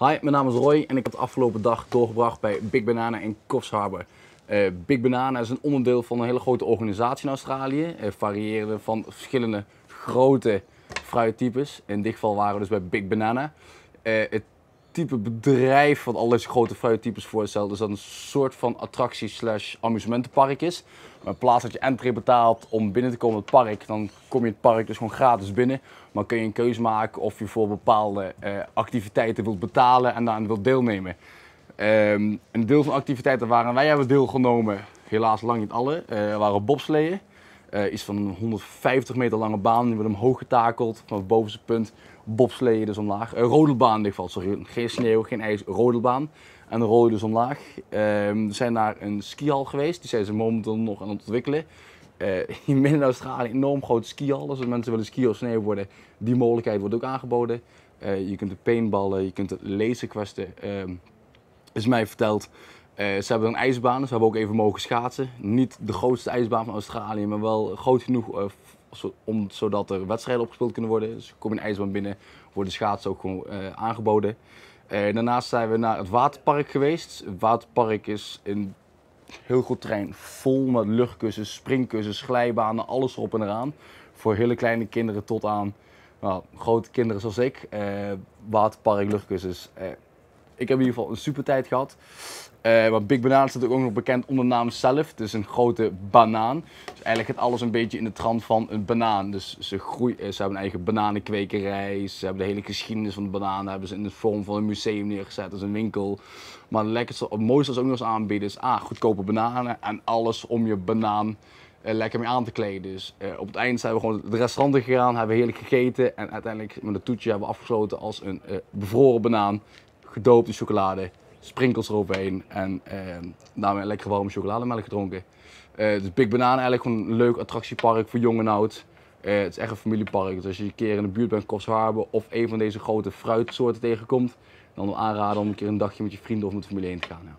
Hi, mijn naam is Roy en ik heb de afgelopen dag doorgebracht bij Big Banana in Coffs Harbour. Eh, Big Banana is een onderdeel van een hele grote organisatie in Australië. Uh, variërende van verschillende grote fruittypes. In dit geval waren we dus bij Big Banana. Uh, het type bedrijf wat al deze grote fruittypes voorstelt, is dat een soort van attractie slash amusementenpark is. Maar in plaats dat je entree betaalt om binnen te komen het park, dan kom je het park dus gewoon gratis binnen. Maar kun je een keuze maken of je voor bepaalde uh, activiteiten wilt betalen en daaraan wilt deelnemen. Um, een deel van de activiteiten waren wij hebben deelgenomen, helaas lang niet alle, uh, waren bobsleeën. Uh, iets van een 150 meter lange baan, die wordt omhoog getakeld van het bovenste punt. Bobsleeën dus omlaag. Een rodelbaan in dit geval, sorry. Geen sneeuw, geen ijs, rodelbaan. En dan rol je dus omlaag. Uh, we zijn naar een skihal geweest, die zijn ze momenteel nog aan het ontwikkelen. Uh, in midden Australië een enorm grote skihal, dus als mensen willen skiën of sneeuw worden, die mogelijkheid wordt ook aangeboden. Je kunt de paintballen, je kunt de laserkwesten, ehm, is mij verteld. Uh, ze hebben een ijsbaan, dus we hebben ook even mogen schaatsen. Niet de grootste ijsbaan van Australië, maar wel groot genoeg zo, om, zodat er wedstrijden opgespeeld kunnen worden. Dus kom je een ijsbaan binnen, worden schaatsen ook gewoon uh, aangeboden. daarnaast zijn we naar het waterpark geweest. Het waterpark is een heel goed terrein, vol met luchtkussens, springkussens, glijbanen, alles erop en eraan. Voor hele kleine kinderen tot aan nou, grote kinderen zoals ik. waterpark, luchtkussens ik heb in ieder geval een super tijd gehad. Uh, maar Big Banana staat ook nog bekend onder de naam zelf. Het is een grote banaan. Dus eigenlijk gaat alles een beetje in de trant van een banaan. Dus ze, groeien, ze hebben een eigen bananenkwekerij. Ze hebben de hele geschiedenis van de banaan. hebben ze in de vorm van een museum neergezet. als een winkel. Maar het lekkerste, het mooiste ze ook nog eens aanbieden is ah, goedkope bananen. En alles om je banaan uh, lekker mee aan te kleden. Dus op het eind zijn we gewoon de restauranten gegaan. Hebben heerlijk gegeten. En uiteindelijk met een toetje hebben we afgesloten als een bevroren banaan gedoopte chocolade, sprinkels eroverheen en uh, daarmee lekker warme chocolademelk gedronken. Uh, dus Big Banana eigenlijk gewoon een leuk attractiepark voor jong en oud. Uh, het is echt een familiepark, dus als je een keer in de buurt bent Harbour of een van deze grote fruitsoorten tegenkomt, dan aanraden om een keer een dagje met je vrienden of met familie heen te gaan. Ja.